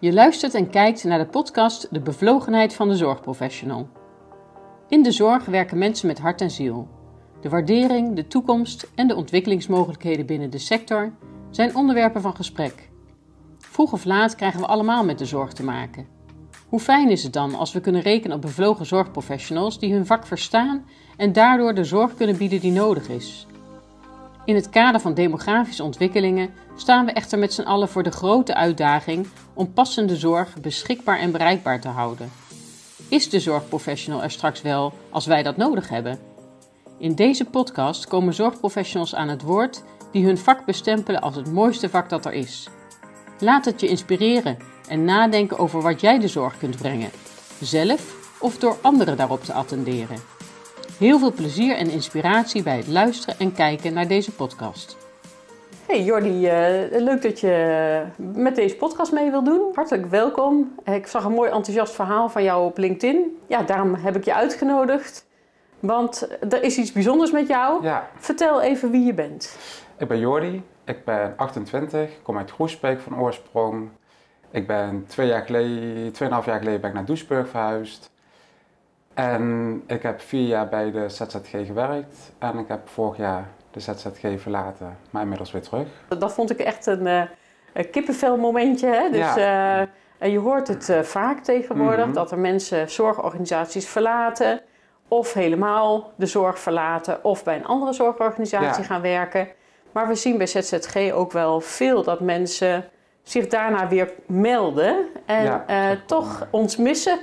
Je luistert en kijkt naar de podcast De Bevlogenheid van de Zorgprofessional. In de zorg werken mensen met hart en ziel. De waardering, de toekomst en de ontwikkelingsmogelijkheden binnen de sector zijn onderwerpen van gesprek. Vroeg of laat krijgen we allemaal met de zorg te maken. Hoe fijn is het dan als we kunnen rekenen op bevlogen zorgprofessionals die hun vak verstaan en daardoor de zorg kunnen bieden die nodig is? In het kader van demografische ontwikkelingen staan we echter met z'n allen voor de grote uitdaging om passende zorg beschikbaar en bereikbaar te houden. Is de zorgprofessional er straks wel als wij dat nodig hebben? In deze podcast komen zorgprofessionals aan het woord die hun vak bestempelen als het mooiste vak dat er is. Laat het je inspireren en nadenken over wat jij de zorg kunt brengen, zelf of door anderen daarop te attenderen. Heel veel plezier en inspiratie bij het luisteren en kijken naar deze podcast. Hey Jordi, uh, leuk dat je met deze podcast mee wil doen. Hartelijk welkom. Ik zag een mooi enthousiast verhaal van jou op LinkedIn. Ja, daarom heb ik je uitgenodigd. Want er is iets bijzonders met jou. Ja. Vertel even wie je bent. Ik ben Jordi, ik ben 28, kom uit Groesbeek van oorsprong. Ik ben twee jaar geleden, tweeënhalf jaar geleden ben ik naar Doesburg verhuisd. En ik heb vier jaar bij de ZZG gewerkt en ik heb vorig jaar de ZZG verlaten, maar inmiddels weer terug. Dat vond ik echt een, uh, een kippenvel momentje. Hè? Dus, ja. uh, je hoort het uh, vaak tegenwoordig, mm -hmm. dat er mensen zorgorganisaties verlaten of helemaal de zorg verlaten of bij een andere zorgorganisatie ja. gaan werken. Maar we zien bij ZZG ook wel veel dat mensen zich daarna weer melden en ja, toch ons missen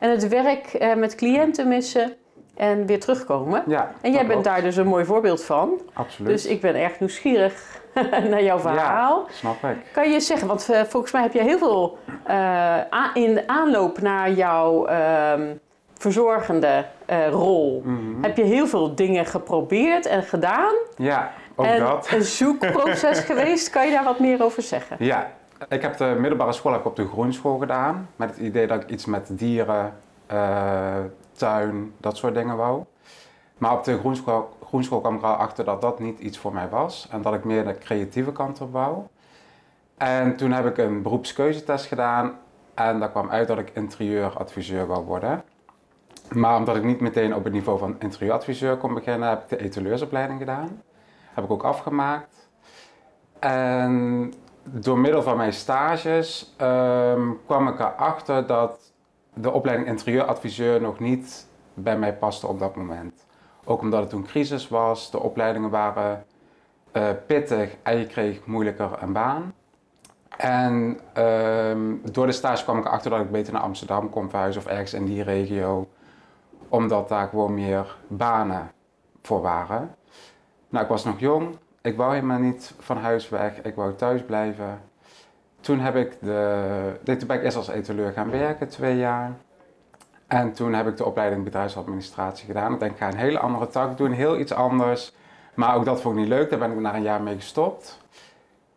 en het werk uh, met cliënten missen en weer terugkomen. Ja, en jij bent ook. daar dus een mooi voorbeeld van. Absoluut. Dus ik ben erg nieuwsgierig naar jouw verhaal. Ja, snap ik. Kan je zeggen, want uh, volgens mij heb je heel veel uh, in de aanloop naar jouw verzorgende rol, mm -hmm. heb je heel veel dingen geprobeerd en gedaan. Ja, ook en dat. een zoekproces geweest. Kan je daar wat meer over zeggen? Ja, ik heb de middelbare school heb ik op de groenschool gedaan. Met het idee dat ik iets met dieren, uh, tuin, dat soort dingen wou. Maar op de groenschool, kwam ik al achter dat dat niet iets voor mij was. En dat ik meer de creatieve kant op wou. En toen heb ik een beroepskeuzetest gedaan. En daar kwam uit dat ik interieuradviseur wou worden. Maar omdat ik niet meteen op het niveau van interieuradviseur kon beginnen, heb ik de etaleursopleiding gedaan. Heb ik ook afgemaakt. En door middel van mijn stages um, kwam ik erachter dat de opleiding interieuradviseur nog niet bij mij paste op dat moment. Ook omdat het toen crisis was, de opleidingen waren uh, pittig en je kreeg moeilijker een baan. En um, door de stage kwam ik erachter dat ik beter naar Amsterdam kon verhuizen of ergens in die regio. Omdat daar gewoon meer banen voor waren. Nou, ik was nog jong, ik wou helemaal niet van huis weg, ik wou thuis blijven. Toen, heb ik de, toen ben ik eerst als etaleur gaan werken, twee jaar. En toen heb ik de opleiding bedrijfsadministratie gedaan. Ik denk, ik ga een hele andere tak doen, heel iets anders. Maar ook dat vond ik niet leuk, daar ben ik na een jaar mee gestopt.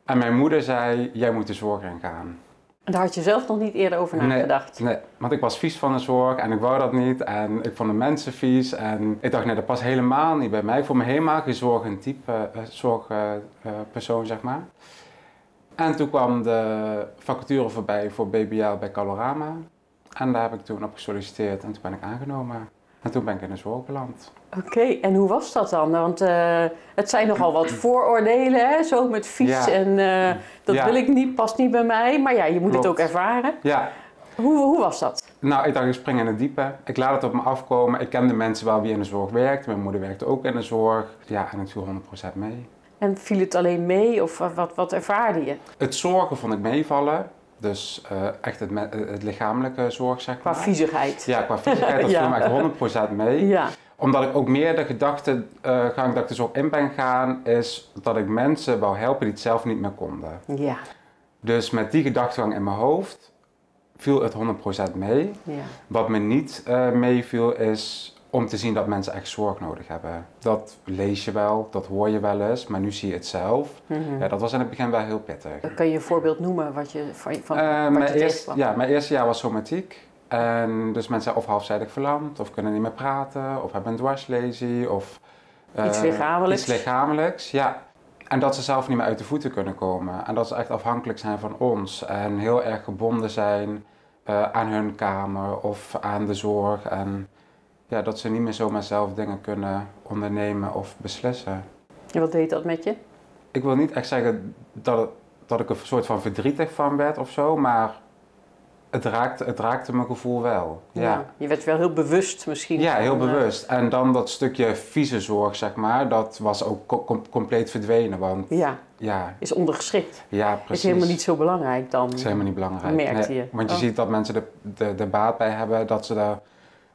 En mijn moeder zei, jij moet de zorg in gaan. Daar had je zelf nog niet eerder over nagedacht? Nee, nee, want ik was vies van de zorg en ik wou dat niet. En ik vond de mensen vies. En ik dacht, nee, dat past helemaal niet bij mij. Ik voel me helemaal geen zorgend type, uh, zorgpersoon, uh, zeg maar. En toen kwam de vacature voorbij voor BBL bij Calorama. En daar heb ik toen op gesolliciteerd en toen ben ik aangenomen. En toen ben ik in de zorg beland. Oké, okay, en hoe was dat dan? Want uh, het zijn nogal wat vooroordelen, hè? zo met Ja. en uh, dat Ja. wil ik niet, past niet bij mij. Maar ja, je moet Klopt. het ook ervaren. Ja, Hoe, hoe was dat? nou ik dacht ik spring in het diepe. Ik laat het op me afkomen. Ik kende mensen wel wie in de zorg werkten. Mijn moeder werkte ook in de zorg. Ja, en ik viel 100% mee. En viel het alleen mee of wat, wat ervaarde je? Het zorgen vond ik meevallen. Dus uh, echt het, me- het lichamelijke zorg, zeg Qua maar. viezigheid. Ja, qua fysiekheid, dat Ja. viel echt 100% mee. Ja. Omdat ik ook meer de gedachte uh, gang dat ik er zo op in ben gaan, is dat ik mensen wou helpen die het zelf niet meer konden. Ja. Dus met die gedachtegang in mijn hoofd viel het 100% mee. ja. Wat me niet uh, meeviel is om te zien dat mensen echt zorg nodig hebben. Dat lees je wel, dat hoor je wel eens, maar nu zie je het zelf. Mhm. Ja, dat was in het begin wel heel pittig. Kan je een voorbeeld noemen wat je van, van Eh, wat mijn, je eerst, ja, mijn eerste jaar was somatiek. En dus mensen zijn of halfzijdig verlamd, of kunnen niet meer praten, of hebben een dwarslesie, of... eh, Iets lichamelijks. Iets lichamelijks, ja. En dat ze zelf niet meer uit de voeten kunnen komen. En dat ze echt afhankelijk zijn van ons. En heel erg gebonden zijn uh, aan hun kamer of aan de zorg. En ja, dat ze niet meer zomaar zelf dingen kunnen ondernemen of beslissen. En wat deed dat met je? Ik wil niet echt zeggen dat, het, dat ik er een soort van verdrietig van werd of zo, maar het raakte, het raakte mijn gevoel wel. Ja. Je werd wel heel bewust misschien. Ja, heel eh, bewust. En dan dat stukje vieze zorg, zeg maar, dat was ook compleet verdwenen. Want, ja. ja. Is ondergeschikt. Ja, precies. Is helemaal niet zo belangrijk dan. Is helemaal niet belangrijk. Merkte je. Want je oh. ziet dat mensen er de, de, baat bij hebben, dat ze daar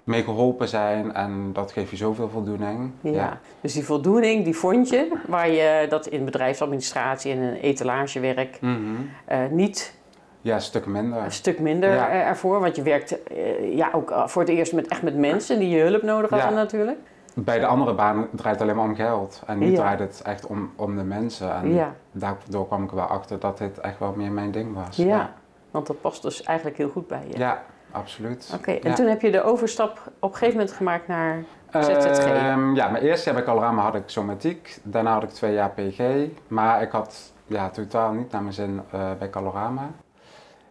mee geholpen zijn en dat geeft je zoveel voldoening. Ja. dus die voldoening die vond je, waar je dat in bedrijfsadministratie en in etalagewerk mm niet ja, een stuk minder. Een stuk minder ervoor, want je werkt uh, ja, ook eh, voor het eerst met, echt met mensen die je hulp nodig hadden natuurlijk. Bij de andere baan draait het alleen maar om geld. En nu draait het echt om, om de mensen. En daardoor kwam ik wel achter dat dit echt wel meer mijn ding was. Ja, want dat past dus eigenlijk heel goed bij je. Ja, absoluut. Oké, en toen heb je de overstap op een gegeven moment gemaakt naar ZZG? Uh, ja, mijn eerste jaar bij Calorama had ik somatiek. Daarna had ik twee jaar PG. Maar ik had ja, totaal niet naar mijn zin uh, bij Calorama.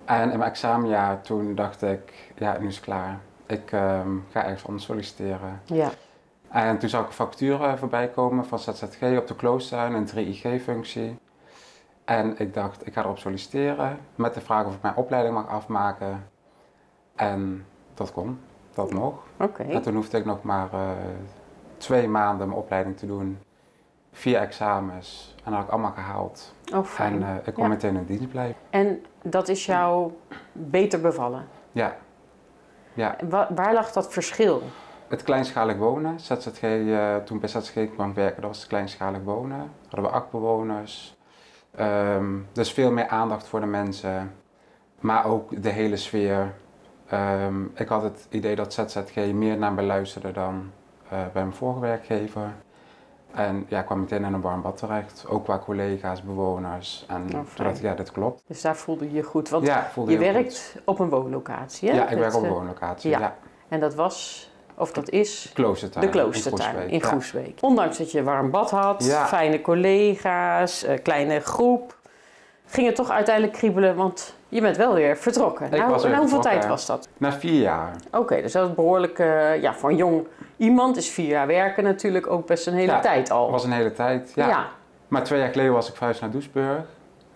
En in mijn examenjaar toen dacht ik, ja, nu is het klaar. Ik ehm, ga ergens anders solliciteren. Ja. En toen zag ik een factuur voorbij komen van ZZG op de kloostuin, een 3IG-functie. En ik dacht, ik ga erop solliciteren met de vraag of ik mijn opleiding mag afmaken. En dat kon, dat nog. Oké. En toen hoefde ik nog maar uh, twee maanden mijn opleiding te doen. Vier examens. En dat had ik allemaal gehaald. Oh, fijn. En uh, ik kon meteen in dienst blijven. En dat is jou beter bevallen? Ja. ja. Waar, waar lag dat verschil? Het kleinschalig wonen. ZZG, uh, toen bij ZZG kwam werken, dat was het kleinschalig wonen. Hadden we acht bewoners. Um, dus veel meer aandacht voor de mensen. Maar ook de hele sfeer. Um, ik had het idee dat ZZG meer naar me luisterde dan uh, bij mijn vorige werkgever. En ja, ik kwam meteen in een warm bad terecht. Ook qua collega's, bewoners. En oh, toen dacht ik, ja, dit klopt. Dus daar voelde je je goed. Want ja, je werkt op een woonlocatie, hè? Ja, ik werk op een eh, woonlocatie, ja. En dat was, of dat is... Kloostertuin. De Kloostertuin in Groesbeek. Ondanks dat je een warm bad had, fijne collega's, uh, kleine groep... ging het toch uiteindelijk kriebelen, want je bent wel weer vertrokken. Nou, na hoeveel tijd was dat? Na vier jaar. Oké, dus dat is behoorlijk... Uh, ja, voor een jong iemand is vier jaar werken natuurlijk ook best een hele tijd al. Was een hele tijd, ja. ja. Maar twee jaar geleden was ik verhuisd naar Doesburg.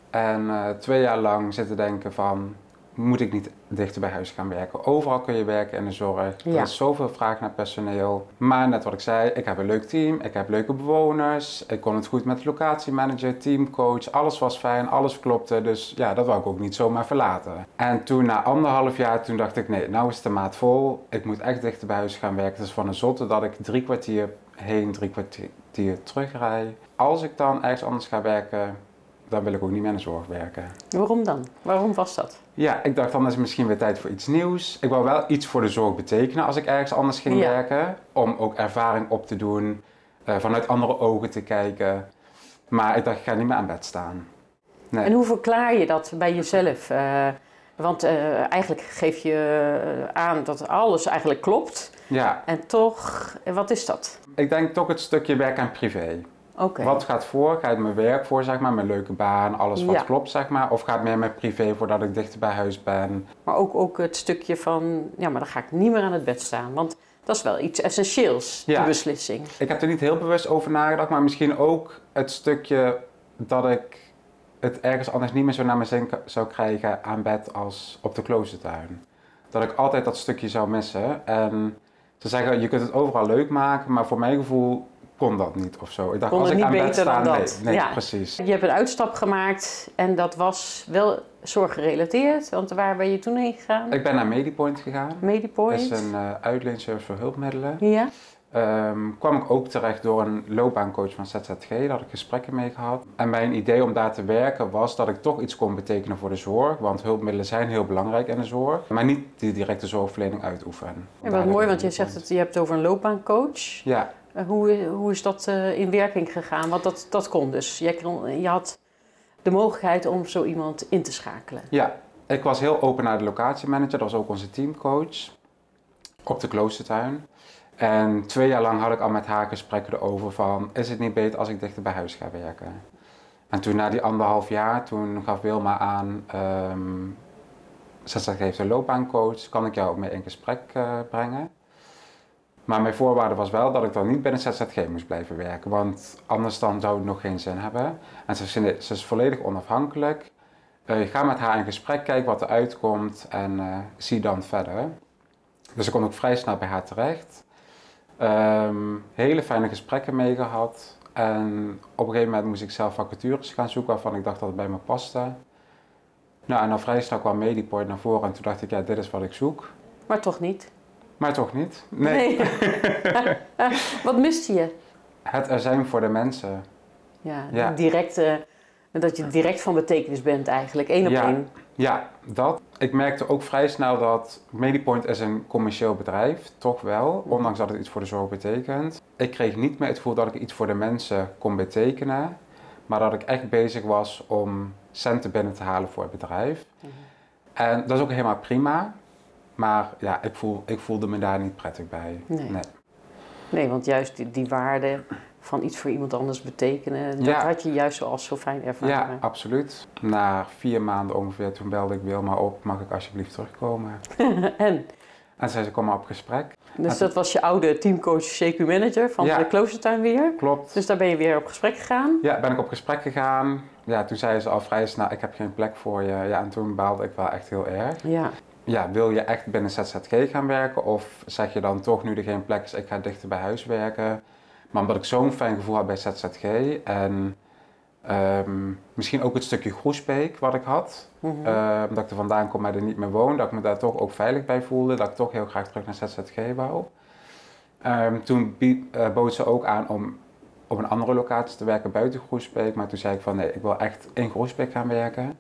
En uh, twee jaar lang zitten denken van moet ik niet dichter bij huis gaan werken. Overal kun je werken in de zorg. Er is zoveel vraag naar personeel. Maar net wat ik zei, ik heb een leuk team, ik heb leuke bewoners, ik kon het goed met de locatiemanager, teamcoach, alles was fijn, alles klopte. Dus ja, dat wou ik ook niet zomaar verlaten. En toen na anderhalf jaar, toen dacht ik nee, nou is de maat vol. Ik moet echt dichter bij huis gaan werken. Het is van een zotte dat ik drie kwartier heen, drie kwartier terugrij. Als ik dan ergens anders ga werken, dan wil ik ook niet meer in de zorg werken. Waarom dan? Waarom was dat? Ja, ik dacht dan is het misschien weer tijd voor iets nieuws. Ik wou wel iets voor de zorg betekenen als ik ergens anders ging werken. Om ook ervaring op te doen, uh, vanuit andere ogen te kijken. Maar ik dacht, ik ga niet meer aan bed staan. Nee. En hoe verklaar je dat bij jezelf? Uh, want uh, eigenlijk geef je aan dat alles eigenlijk klopt. Ja. En toch, wat is dat? Ik denk toch het stukje werk en privé. Wat gaat voor? Gaat mijn werk voor, zeg maar, mijn leuke baan, alles wat klopt, zeg maar? Of gaat meer mijn privé voordat ik dichter bij huis ben? Maar ook, ook het stukje van, ja, maar dan ga ik niet meer aan het bed staan. Want dat is wel iets essentieels, ja. die beslissing. Ik heb er niet heel bewust over nagedacht, maar misschien ook het stukje dat ik het ergens anders niet meer zo naar mijn zin zou krijgen aan bed als op de kloostertuin. Dat ik altijd dat stukje zou missen. En ze zeggen, je kunt het overal leuk maken, maar voor mijn gevoel kon dat niet of zo. Ik dacht, kon als ik aan beter bed sta, dan dat. Nee, nee precies. Je hebt een uitstap gemaakt en dat was wel zorggerelateerd, want waar ben je toen heen gegaan? Ik ben naar Medipoint gegaan. Medipoint? Dat is een uh, uitleenservice voor hulpmiddelen. Ja. Um, kwam ik ook terecht door een loopbaancoach van ZZG, daar had ik gesprekken mee gehad. En mijn idee om daar te werken was dat ik toch iets kon betekenen voor de zorg, want hulpmiddelen zijn heel belangrijk in de zorg, maar niet die directe zorgverlening uitoefenen. En wat mooi, want je zegt dat je hebt over een loopbaancoach. Ja. Eh, hoe, hoe is dat uh, in werking gegaan? Want dat, dat kon dus. Je, je had de mogelijkheid om zo iemand in te schakelen. Ja, ik was heel open naar de locatiemanager, dat was ook onze teamcoach op de kloostertuin. En twee jaar lang had ik al met haar gesprekken erover van, is het niet beter als ik dichter bij huis ga werken? En toen na die anderhalf jaar, toen gaf Wilma aan, um, ZZG heeft een loopbaancoach, kan ik jou ook mee in gesprek uh, brengen? Maar mijn voorwaarde was wel dat ik dan niet binnen ZZG moest blijven werken, want anders dan zou het nog geen zin hebben. En ze, ze is volledig onafhankelijk. Uh, ga met haar in gesprek, kijk wat er uitkomt en uh, zie dan verder. Dus ik kon ook vrij snel bij haar terecht. Um, hele fijne gesprekken mee gehad. En op een gegeven moment moest ik zelf vacatures gaan zoeken waarvan ik dacht dat het bij me paste. Nou, en dan vrij snel kwam Medipoint naar voren en toen dacht ik, ja, dit is wat ik zoek. Maar toch niet? Maar toch niet? Nee. nee. wat miste je? Het er zijn voor de mensen. Ja, ja. directe dat je direct van betekenis bent eigenlijk, één op één. Ja, dat. Ik merkte ook vrij snel dat Medipoint is een commercieel bedrijf, toch wel, ondanks dat het iets voor de zorg betekent. Ik kreeg niet meer het gevoel dat ik iets voor de mensen kon betekenen, maar dat ik echt bezig was om centen binnen te halen voor het bedrijf. Mhm. En dat is ook helemaal prima, maar ja, ik, voel, ik voelde me daar niet prettig bij. Nee, nee. nee want juist die, die waarde van iets voor iemand anders betekenen. Dat had je juist zoals zo fijn ervaren. Ja, absoluut. Na vier maanden ongeveer, toen belde ik Wilma op, mag ik alsjeblieft terugkomen? en? En zei ze, kom maar op gesprek. Dus dat was je oude teamcoach CQ manager van de Kloostertuin weer? klopt. Dus daar ben je weer op gesprek gegaan? Ja, ben ik op gesprek gegaan. Ja, toen zei ze al vrij snel, ik heb geen plek voor je. Ja, en toen baalde ik wel echt heel erg. Ja. Ja, wil je echt binnen ZZG gaan werken? Of zeg je dan toch, nu er geen plek is, ik ga dichter bij huis werken? Maar omdat ik zo'n fijn gevoel had bij ZZG en um, misschien ook het stukje Groesbeek wat ik had, mm -hmm. uh, omdat ik er vandaan kom maar er niet meer woon, dat ik me daar toch ook veilig bij voelde, dat ik toch heel graag terug naar ZZG wou. Um, toen uh, bood ze ook aan om op een andere locatie te werken buiten Groesbeek, maar toen zei ik van nee, ik wil echt in Groesbeek gaan werken.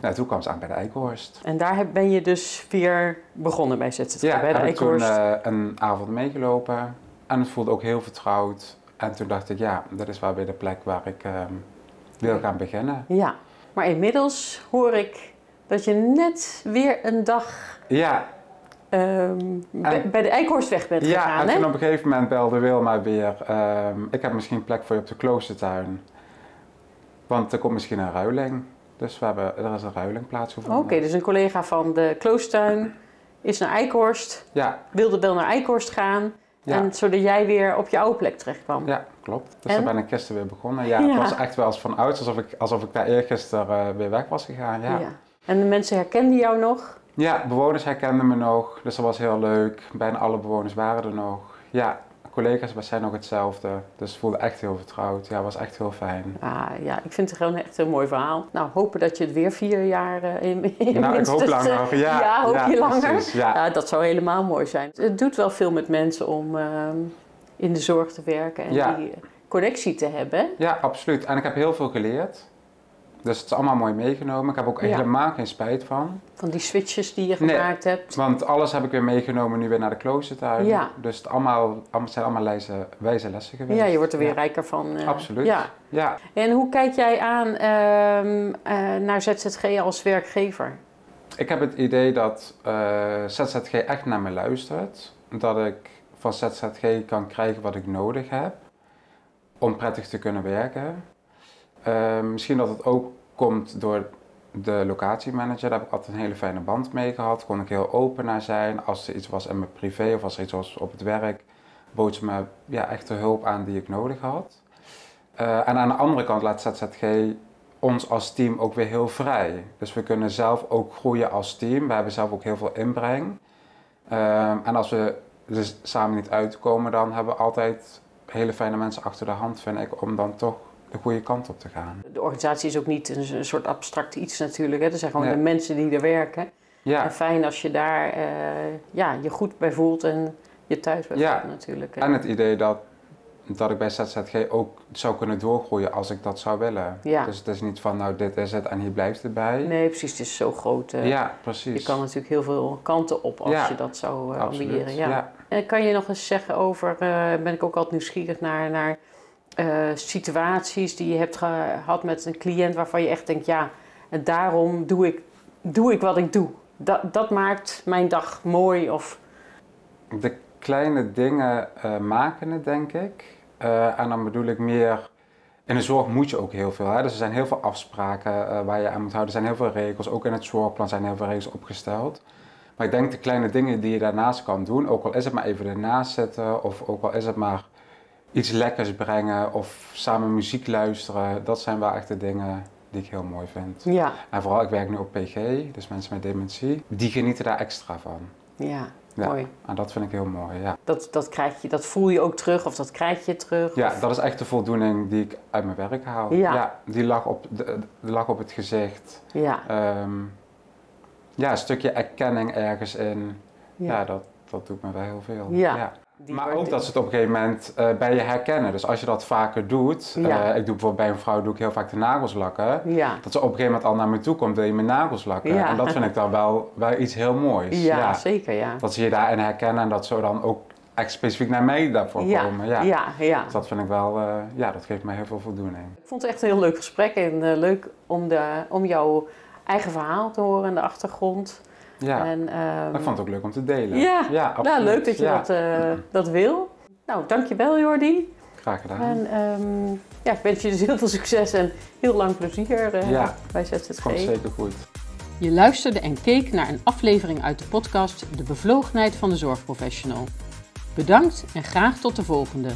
Nou, toen kwam ze aan bij de Eikenhorst. En daar ben je dus weer begonnen bij ZZG, ja, bij de Eikenhorst? Ja, heb toen uh, een avond meegelopen. En het voelde ook heel vertrouwd. En toen dacht ik, ja, dat is wel weer de plek waar ik ehm, wil gaan beginnen. Ja, maar inmiddels hoor ik dat je net weer een dag ja. Um, bij de Eikhorstweg bent ja, gegaan. Ja, en toen op een gegeven moment belde Wilma weer, um, ik heb misschien plek voor je op de kloostertuin. Want er komt misschien een ruiling. Dus we hebben, er is een ruiling plaatsgevonden. Oké, dus een collega van de kloostertuin is naar Eikhorst. Ja. Wilde wel naar Eikhorst gaan. En zodat jij weer op je oude plek terecht kwam. Ja, klopt. Dus en? daar ben ik gisteren weer begonnen. Ja, het was echt wel als van oud, alsof ik, alsof ik daar eergisteren uh, weer weg was gegaan. Ja. ja. En de mensen herkenden jou nog? Ja, bewoners herkenden me nog. Dus dat was heel leuk. Bijna alle bewoners waren er nog. Ja, collega's zijn nog hetzelfde. Dus voelde echt heel vertrouwd. Ja, was echt heel fijn. Ah, ja, ik vind het gewoon echt een mooi verhaal. Nou, hopen dat je het weer vier jaar uh, in, in Nou, ik hoop langer. Ja, ja, hoop je langer? Precies, ja. ja. dat zou helemaal mooi zijn. Het doet wel veel met mensen om uh, in de zorg te werken en die connectie te hebben. Ja, absoluut. En ik heb heel veel geleerd. Dus het is allemaal mooi meegenomen. Ik heb ook ja. helemaal geen spijt van. Van die switches die je gemaakt nee, hebt. Want alles heb ik weer meegenomen nu weer naar de kloostertuin. Ja. Dus het, allemaal, zijn allemaal wijze, wijze lessen geweest. Ja, je wordt er weer ja. rijker van. Uh, Absoluut. Ja. ja. En hoe kijk jij aan uh, uh, naar ZZG als werkgever? Ik heb het idee dat uh, ZZG echt naar me luistert. Dat ik van ZZG kan krijgen wat ik nodig heb om prettig te kunnen werken. Uh, misschien dat het ook komt door de locatiemanager. Daar heb ik altijd een hele fijne band mee gehad. Kon ik heel open naar zijn. Als er iets was in mijn privé of als er iets was op het werk, bood ze me ja, echt de hulp aan die ik nodig had. Uh, en aan de andere kant laat ZZG ons als team ook weer heel vrij. Dus we kunnen zelf ook groeien als team. We hebben zelf ook heel veel inbreng. Uh, en als we dus samen niet uitkomen, dan hebben we altijd hele fijne mensen achter de hand, vind ik, om dan toch de goede kant op te gaan. De organisatie is ook niet een, soort abstract iets natuurlijk. Hè. Er zijn gewoon nee. de mensen die er werken. Ja. En fijn als je daar uh, ja, je goed bij voelt en je thuis bij ja. voelt natuurlijk. Hè. En het idee dat, dat ik bij ZZG ook zou kunnen doorgroeien als ik dat zou willen. Ja. Dus het is niet van nou dit is het en hier blijft het bij. Nee, precies. Het is zo groot. Uh, ja, precies. Je kan natuurlijk heel veel kanten op als ja. je dat zou uh, ambiëren. Ja. Ja. En kan je nog eens zeggen over, ben ik ook altijd nieuwsgierig naar... naar uh, situaties die je hebt gehad met een cliënt waarvan je echt denkt, ja, en daarom doe ik, doe ik wat ik doe. Dat, dat maakt mijn dag mooi of... De kleine dingen uh, maken het, denk ik. Uh, en dan bedoel ik meer in de zorg moet je ook heel veel. Hè? Dus er zijn heel veel afspraken eh, waar je aan moet houden. Er zijn heel veel regels. Ook in het zorgplan zijn heel veel regels opgesteld. Maar ik denk de kleine dingen die je daarnaast kan doen, ook al is het maar even ernaast zitten, of ook al is het maar iets lekkers brengen of samen muziek luisteren, dat zijn wel echt de dingen die ik heel mooi vind. Ja. En vooral, ik werk nu op PG, dus mensen met dementie, die genieten daar extra van. Ja, Ja. mooi. En dat vind ik heel mooi, ja. Dat, dat, krijg je, dat voel je ook terug of dat krijg je terug. Ja, of- dat is echt de voldoening die ik uit mijn werk haal. Ja. die lag op, de, de lag op het gezicht. ja. Ehm, ja, een stukje erkenning ergens in. Ja, ja. dat, dat doet me wel heel veel. Ja. Die Maar ook dat ze het op een gegeven moment eh, bij je herkennen. Dus als je dat vaker doet, Ja. eh, ik doe bijvoorbeeld bij een vrouw doe ik heel vaak de nagels lakken. Ja. Dat ze op een gegeven moment al naar me toe komt, wil je mijn nagels lakken? Ja. En dat vind ik dan wel, wel iets heel moois. Ja, zeker, ja. Dat ze je daarin herkennen en dat ze dan ook echt specifiek naar mij daarvoor komen. Ja. ja, ja. Dus dat vind ik wel, eh, ja, dat geeft mij heel veel voldoening. Ik vond het echt een heel leuk gesprek en leuk om, de, om jouw eigen verhaal te horen en de achtergrond. Ja, En, ehm, ik vond het ook leuk om te delen. Ja, ja nou, leuk dat je Ja, dat, eh, dat wil. Nou, dankjewel Jordi. Graag gedaan. En ehm, ja, ik wens je dus heel veel succes en heel lang plezier eh, Ja. bij Ik ZZG. vond het zeker goed. Je luisterde en keek naar een aflevering uit de podcast De bevlogenheid van de zorgprofessional. Bedankt en graag tot de volgende.